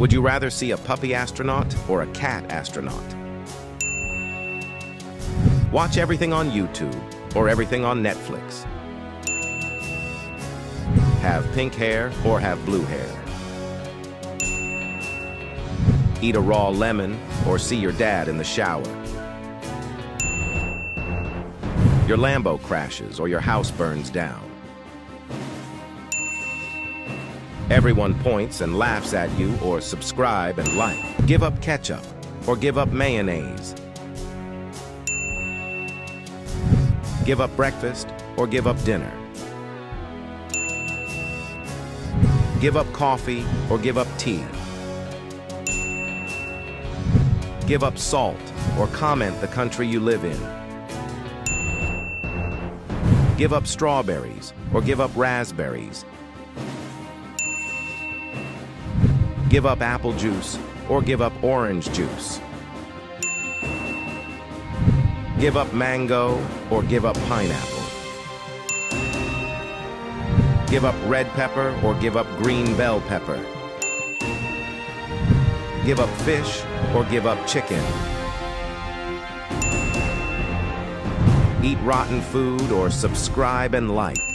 Would you rather see a puppy astronaut or a cat astronaut? Watch everything on YouTube or everything on Netflix. Have pink hair or have blue hair. Eat a raw lemon or see your dad in the shower. Your Lambo crashes or your house burns down. Everyone points and laughs at you or subscribe and like. Give up ketchup or give up mayonnaise. Give up breakfast or give up dinner. Give up coffee or give up tea. Give up salt or comment the country you live in. Give up strawberries or give up raspberries. Give up apple juice or give up orange juice. Give up mango or give up pineapple. Give up red pepper or give up green bell pepper. Give up fish or give up chicken. Eat rotten food or subscribe and like.